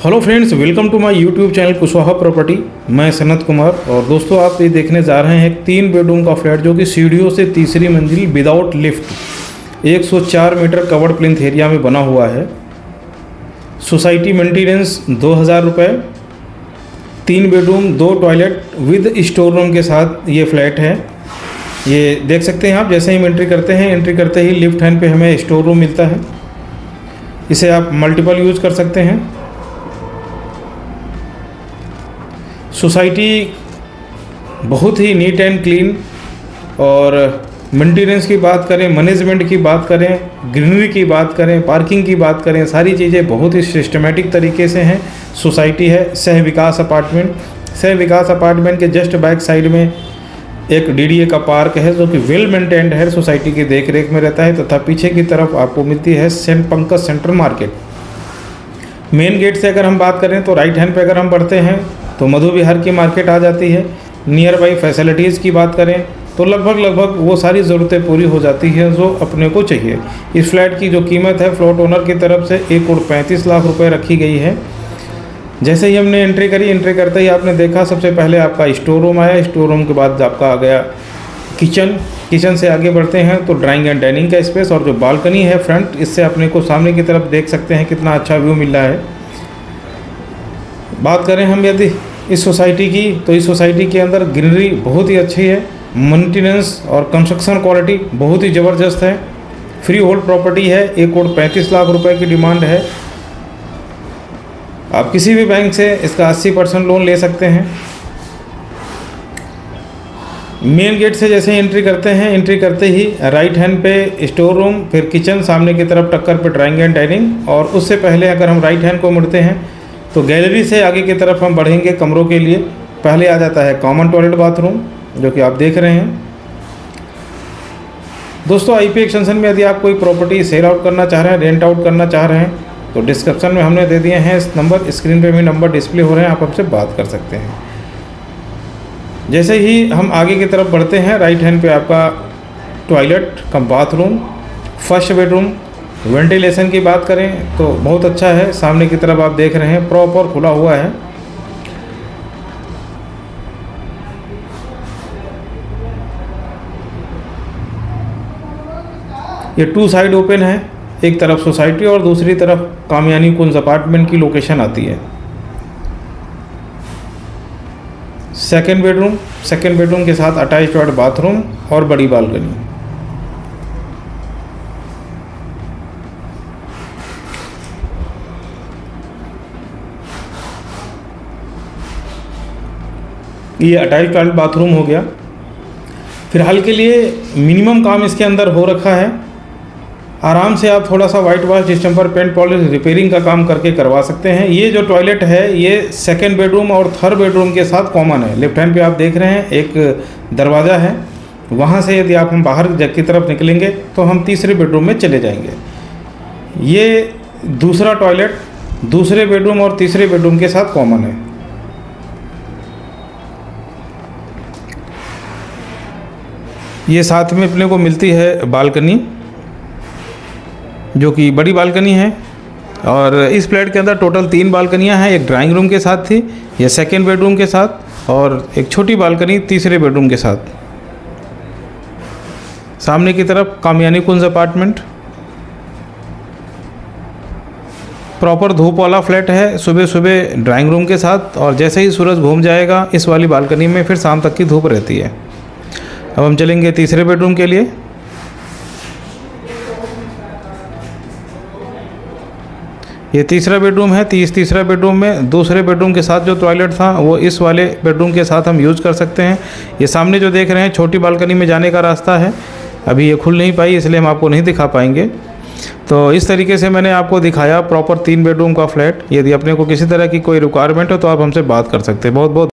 Hello friends welcome to my YouTube channel Kushwaha property मैं सनत कुमार और दोस्तों आप ये देखने जा रहे हैं तीन बेडरूम का फ्लैट जो कि सीढ़ियों से तीसरी मंजिल without lift 104 metre covered plinth area में बना हुआ है। सोसाइटी मेंटेनेंस दो हज़ार रुपये तीन बेडरूम दो टॉयलेट विद स्टोर रूम के साथ ये फ्लैट है। ये देख सकते हैं आप, जैसे ही एंट्री करते हैं एंट्री करते ही लिफ्ट हैंड पे हमें स्टोर रूम मिलता है। इसे आप मल्टीपल यूज़ कर सकते हैं। सोसाइटी बहुत ही नीट एंड क्लीन और मेंटेनेंस की बात करें, मैनेजमेंट की बात करें, ग्रीनरी की बात करें, पार्किंग की बात करें, सारी चीज़ें बहुत ही सिस्टमेटिक तरीके से हैं। सोसाइटी है, सह विकास अपार्टमेंट। सह विकास अपार्टमेंट के जस्ट बैक साइड में एक डीडीए का पार्क है, जो कि वेल मेंटेन्ड है, सोसाइटी की देख रेख में रहता है, तथा पीछे की तरफ़ आपको मिलती है Saint Pankaj central market main gate से अगर हम बात करें तो राइट हैंड पे अगर हम बढ़ते हैं तो मधु विहार की मार्केट आ जाती है। नियर बाई फैसिलिटीज़ की बात करें तो लगभग लगभग वो सारी ज़रूरतें पूरी हो जाती है जो अपने को चाहिए। इस फ्लैट की जो कीमत है फ्लॉट ओनर की तरफ़ से एक करोड़ पैंतीस लाख रुपए रखी गई है। जैसे ही हमने एंट्री करी एंट्री करते ही आपने देखा, सबसे पहले आपका स्टोर रूम आया। स्टोर रूम के बाद आपका आ गया किचन किचन से आगे बढ़ते हैं तो ड्राइंग एंड डाइनिंग का स्पेस और जो बालकनी है फ्रंट इससे अपने को सामने की तरफ़ देख सकते हैं कितना अच्छा व्यू मिल रहा है। बात करें हम यदि इस सोसाइटी की तो इस सोसाइटी के अंदर ग्रीनरी बहुत ही अच्छी है मेंटेनेंस और कंस्ट्रक्शन क्वालिटी बहुत ही ज़बरदस्त है फ्री होल्ड प्रॉपर्टी है, एक करोड़ पैंतीस लाख रुपए की डिमांड है। आप किसी भी बैंक से इसका 80 परसेंट लोन ले सकते हैं। मेन गेट से जैसे एंट्री करते हैं एंट्री करते ही राइट हैंड पे स्टोर रूम फिर किचन सामने की तरफ़ टक्कर पे ड्राइंग एंड डाइनिंग और उससे पहले अगर हम राइट हैंड को मुड़ते हैं तो गैलरी से आगे की तरफ़ हम बढ़ेंगे कमरों के लिए। पहले आ जाता है कॉमन टॉयलेट बाथरूम जो कि आप देख रहे हैं। दोस्तों आई पी एक्सटेंशन में यदि आप कोई प्रॉपर्टी सेल आउट करना चाह रहे हैं रेंट आउट करना चाह रहे हैं तो डिस्क्रिप्शन में हमने दे दिए हैं इस नंबर स्क्रीन पे भी नंबर डिस्प्ले हो रहे हैं, आप हमसे बात कर सकते हैं। जैसे ही हम आगे की तरफ़ बढ़ते हैं राइट हैंड पे आपका toilet cum bathroom first bedroom ventilation की बात करें तो बहुत अच्छा है। सामने की तरफ़ आप देख रहे हैं, प्रॉपर खुला हुआ है। ये टू साइड ओपन है, एक तरफ़ सोसाइटी और दूसरी तरफ़ कामयानी कुंज अपार्टमेंट की लोकेशन आती है। सेकेंड बेडरूम सेकेंड बेडरूम के साथ अटैच बाथरूम और बड़ी बालकनी ये अटैच टॉयलेट बाथरूम हो गया। फ़िलहाल के लिए मिनिमम काम इसके अंदर हो रखा है। आराम से आप थोड़ा सा white wash distemper paint polish repairing का काम करके करवा सकते हैं। ये जो टॉयलेट है, ये सेकेंड बेडरूम और थर्ड बेडरूम के साथ कॉमन है। लेफ़्ट हैंड पे आप देख रहे हैं, एक दरवाज़ा है। वहाँ से यदि आप हम बाहर की तरफ़ निकलेंगे तो हम तीसरे बेडरूम में चले जाएँगे। ये दूसरा टॉयलेट दूसरे बेडरूम और तीसरे बेडरूम के साथ कॉमन है। ये साथ में अपने को मिलती है बालकनी, जो कि बड़ी बालकनी है। और इस फ्लैट के अंदर टोटल तीन बालकनियाँ हैं, एक ड्राइंग रूम के साथ थी, ये सेकेंड बेडरूम के साथ, और एक छोटी बालकनी तीसरे बेडरूम के साथ। सामने की तरफ़ कामयानी कुंज अपार्टमेंट। प्रॉपर धूप वाला फ्लैट है सुबह सुबह ड्राइंग रूम के साथ, और जैसे ही सूरज घूम जाएगा, इस वाली बालकनी में फिर शाम तक की धूप रहती है। अब हम चलेंगे तीसरे बेडरूम के लिए। ये तीसरा बेडरूम है, तीस तीसरा बेडरूम में दूसरे बेडरूम के साथ जो टॉयलेट था, वो इस वाले बेडरूम के साथ हम यूज़ कर सकते हैं। ये सामने जो देख रहे हैं, छोटी बालकनी में जाने का रास्ता है। अभी ये खुल नहीं पाई, इसलिए हम आपको नहीं दिखा पाएँगे। तो इस तरीके से मैंने आपको दिखाया प्रॉपर तीन बेडरूम का फ्लैट यदि अपने को किसी तरह की कोई रिक्वायरमेंट हो तो आप हमसे बात कर सकते हैं। बहुत बहुत